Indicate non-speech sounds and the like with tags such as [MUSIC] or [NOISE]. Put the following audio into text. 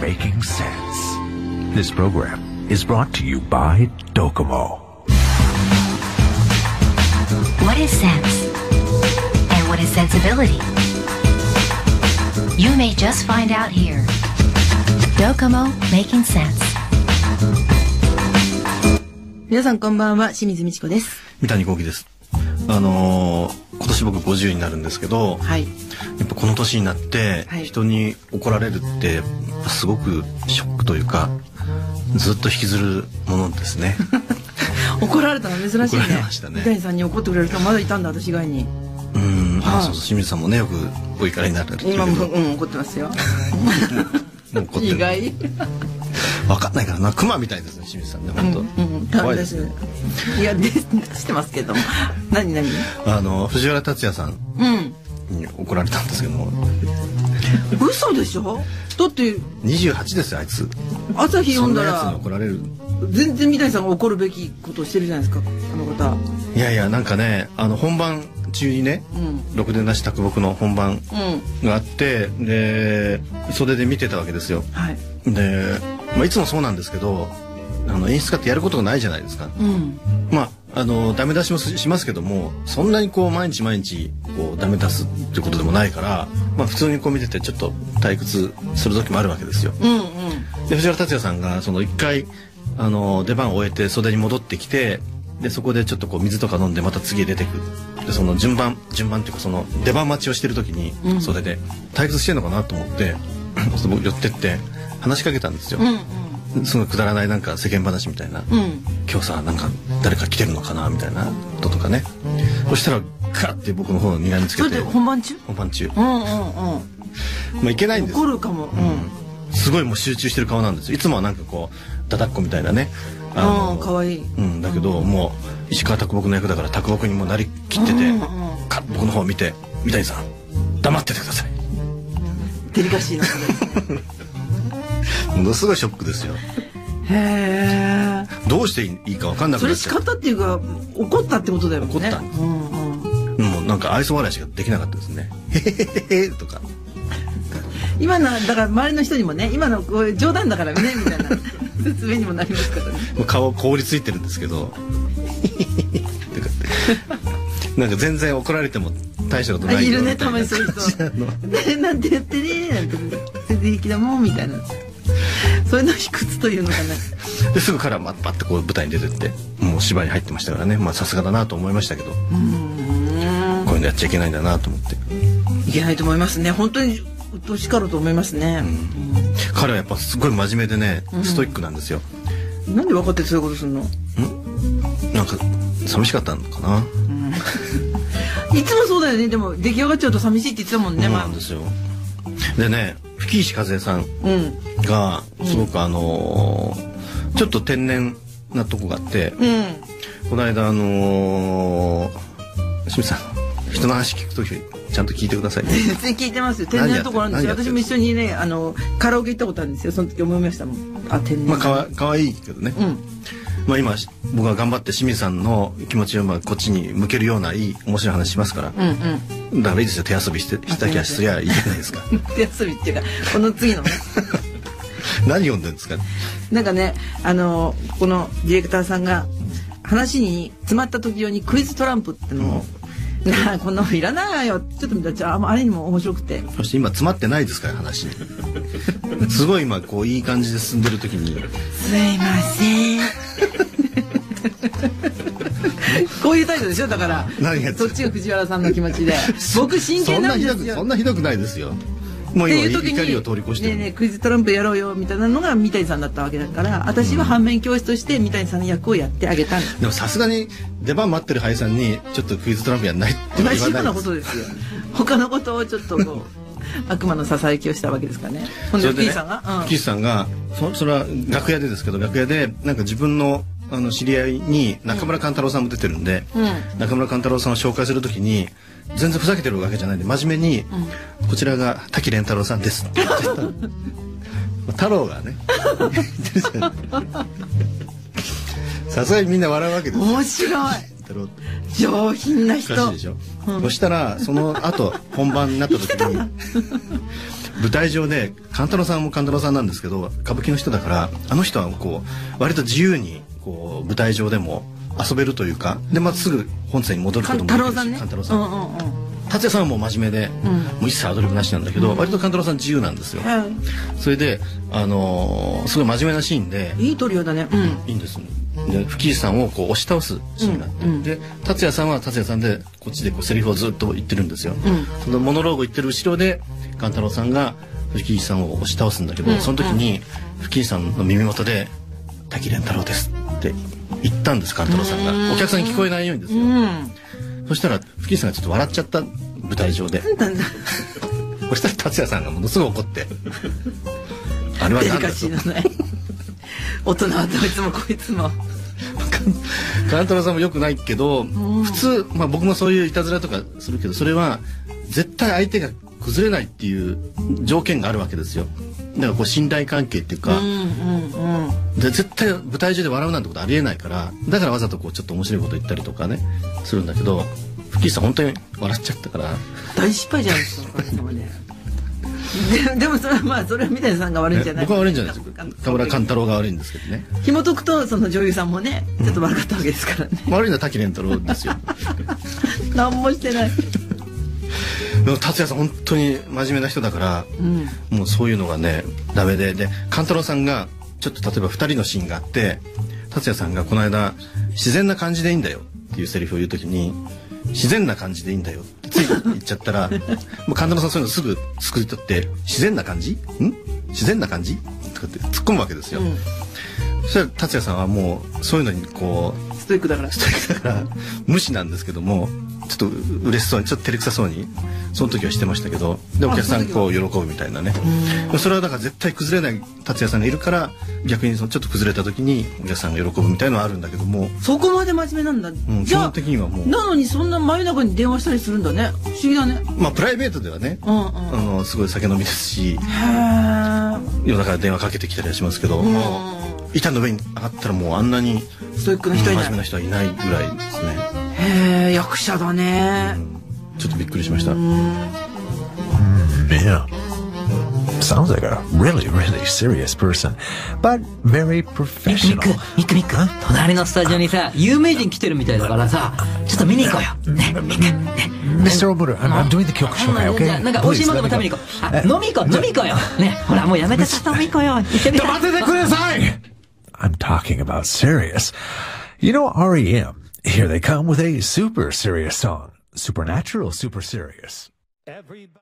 making sense. This program is brought to you by Docomo. What is sense? And what is sensibility? You may just find out here. Docomo Making Sense. 皆さんこんばんは、清水美智子です。三谷幸喜です。あのー 今年僕50になるんですけど、はい。やっぱこの年になってはい人に怒られるってすごくショックというかずっと引きずるものですね。[LAUGHS] 怒られたの珍しいね。三谷さんに怒ってくれる人まだいたんだ、私以外に。うん、あはいそうそう清水さんもねよくお怒りになられてるけど、今も、うん、怒ってますよ。[LAUGHS] 怒ってる意外。わかんないな熊みたいですね清水さんね本当、うん、怖いですね。いや、で、してますけども。[LAUGHS] 何何？あの藤原竜也さんうん。に怒られたんですけども嘘でしょ？だって、28ですよあいつ。朝日読んだそんなやつにら、怒られる。全然三谷さんが怒るべきことをしてるじゃないですか、あの方。いやいやなんかねあの本番中にね、うん。ろくでなし卓木の本番うん。があってで袖で見てたわけですよはい。で、まあ、いつもそうなんですけどあの演出家ってやることがないじゃないですかうん。まああのダメ出しもししますけどもそんなにこう毎日毎日こうダメ出すってことでもないから、まあ、普通にこう見ててちょっと退屈する時もあるわけですようんうん。で藤原竜也さんがその一回あの出番を終えて袖に戻ってきてでそこでちょっとこう水とか飲んでまた次へ出てくでその順番順番っていうかその出番待ちをしてる時にうん袖で退屈してんのかなと思って [CLEARS THROAT] 寄ってって話しかけたんですよ、うんそのくだらないなんか世間話みたいな、うん。うん。今日さなんか誰か来てるのかなみたいなこととかね。そしたらカッて僕の方を睨みつけて。それで本番中？本番中。うんうんうん。まあいけないんです。怒るかも。うん。すごいもう集中してる顔なんですよ。いつもはなんかこうだだっこみたいなね。ああ、かわいい。うん、だけど、もう石川啄木の役だから啄木にもなりきってて、うんうんか僕の方を見て「三谷さん黙っててくださいデリカシーなので。」ものすごいショックですよへえ。どうしていいか分かんなくそれなっちゃう叱ったっていうか怒ったってことだよね。怒ったうんうん。もうなんか愛想笑いしかできなかったですね「へへへへ」とか今のだから周りの人にもね今のこう冗談だからねみたいな説明にもなりますからね。もう顔凍りついてるんですけど「へへへへ」とかってなんか全然怒られても大したことあいるねないよみたまにそういう人。[LAUGHS] ねなんて言ってねなんて全然平気だもんみたいな。そういうの卑屈というのかな。[LAUGHS] ですぐ彼はバッバッてこう舞台に出てってもう芝居に入ってましたからねまあさすがだなと思いましたけどうん。こういうのやっちゃいけないんだなと思っていけないと思いますね。本当にうっとうしかろうと思いますね。彼はやっぱすごい真面目でねストイックなんですよ、なんで分かってそういうことするの？なんか寂しかったのかな、いつもそうだよね。でも出来上がっちゃうと寂しいって言ってたもんね。そうまあなんですよでね吹石和恵さんうんがすごくあのーちょっと天然なとこがあって、うん。この間あのー、清水さん人の話聞くときちゃんと聞いてくださいね [LAUGHS] 全然聞いてますよ。天然なところなんですよ。私も一緒にね、あの、カラオケ行ったことあるんですよ。その時思いましたもん。あ、天然。まあかわかわいいけどね、うん。まあ今僕が頑張って清水さんの気持ちをまあこっちに向けるようないい面白い話しますから、うんうん。だからいいですよ手遊びしてしたきゃすりゃいいじゃないですか [LAUGHS] 手遊びっていうか、この次のね。[LAUGHS] 何読んでるんですか？なんかね、あの、このディレクターさんが、話に詰まった時用にクイズトランプってのを、なあ [LAUGHS] こんなのいらないよ。ちょっと見たら、ああれにも面白くて。そして今詰まってないですから話にすごい今こういい感じで進んでる時にすいません。こういう態度でしょ？だから何やってそっちが藤原さんの気持ちで。[LAUGHS] 僕真剣なんですよ。そんなひどくそんなひどくないですよ。もう今怒りを通り越してる。ねえねえクイズトランプやろうよみたいなのが三谷さんだったわけだから私は反面教師として三谷さんの役をやってあげたんですでもさすがに出番待ってる俳優さんにちょっとクイズトランプやんないって言わ同じようなないですことですよ。他のことをちょっとこう [LAUGHS] 悪魔のささやきをしたわけですからね。ほんでそれでね福井さんが、うん。福井さんがそそれは楽屋でですけど楽屋でなんか自分のあの知り合いに中村勘太郎さんも出てるんで、うん。中村勘太郎さんを紹介するときに全然ふざけてるわけじゃないんで真面目に、こちらが滝蓮太郎さんです」って。言っちゃったの太郎がね。さすがにみんな笑うわけですよ。面白い。上品なお人かしいでしょ、そしたらその後本番になった時に舞台上で勘太郎さんも勘太郎さんなんですけど歌舞伎の人だからあの人はこう割と自由にこう舞台上でも遊べるというかでまたすぐ本線に戻ることもできるし太郎さんね。勘太郎さん、うんうんうん。達也さんはもう真面目で、もう一切アドリブなしなんだけど、割と勘太郎さん自由なんですよ、はそれであのーすごい真面目なシーンでいいいトリオだね。うん。いいんですで吹石さんをこう押し倒すシーンがあって、で達也さんは達也さんでこっちでこうセリフをずっと言ってるんですよ、そのモノローグ言ってる後ろで勘太郎さんが吹石さんを押し倒すんだけど、その時に吹石さんの耳元で「滝蓮太郎です」って言ったんです勘太郎さんが。お客さんに聞こえないようにですよ、うん。そしたら吹石さんがちょっと笑っちゃった舞台上で。そしたら達也さんがものすごい怒って。あれは何だい。大人はどいつもこいつも。勘太郎さんもよくないけど、普通、まあ、僕もそういういたずらとかするけどそれは絶対相手が崩れないっていう条件があるわけですよだからこう信頼関係っていうか、うんうんうん。で絶対舞台上で笑うなんてことありえないからだからわざとこうちょっと面白いこと言ったりとかねするんだけど吹石さん本当に笑っちゃったから。大失敗じゃないですかでで [LAUGHS] でもそれはまあそれは三谷さんが悪いんじゃない僕は悪いんじゃないですか河村勘太郎が悪いんですけどね。紐解くとその女優さんもねちょっと悪かったわけですからね、悪いのは滝蓮太郎ですよ。[LAUGHS] 何もしてないでも達也さん本当に真面目な人だから、うん。もうそういうのがねダメで。で勘太郎さんがちょっと例えば2人のシーンがあって達也さんがこの間「自然な感じでいいんだよ」っていうセリフを言う時に「自然な感じでいいんだよ」ってつい言っちゃったら [LAUGHS] もう勘太郎さんそういうのすぐすくい取って「自然な感じ？ん？自然な感じ?」とかって突っ込むわけですよ。うん。そしたら達也さんはもうそういうのにこうストイックだから。ストイックだから無視なんですけどもちょっと嬉しそうにちょっと照れくさそうにその時はしてましたけどでお客さんこう喜ぶみたいなね。それはだから絶対崩れない達也さんがいるから逆にそのちょっと崩れた時にお客さんが喜ぶみたいのはあるんだけども、そこまで真面目なんだ、うん、基じゃあ本的にはもう。なのにそんな真夜中に電話したりするんだね。不思議だね。まあプライベートではね、うんうん。あのすごい酒飲みですしへえ夜中電話かけてきたりはしますけど、板の上に上がったらもうあんなにストイックな人いない。真面目な人はいないぐらいですね、えー役者だね、ちょっとびっくりしました Yeah Sounds like a really, really serious person, but very professional. ミクミク、ミクミク、隣のスタジオにさ、有名人来てるみたいだからさ、ちょっと見に行こうよ。ね、ミク、ね。Mr. Obudu, I'm, I'm doing the 曲紹介、OK? なんか、おいしいものも食べに行こう。Uh, 飲み行こう、飲み行こうよ。ね、ほら、もうやめて、ちょっと飲み行こうよ。行ってみて。待っててください !I'm talking about serious.You know, REM. Here they come with a super serious song. Supernatural super serious. Everybody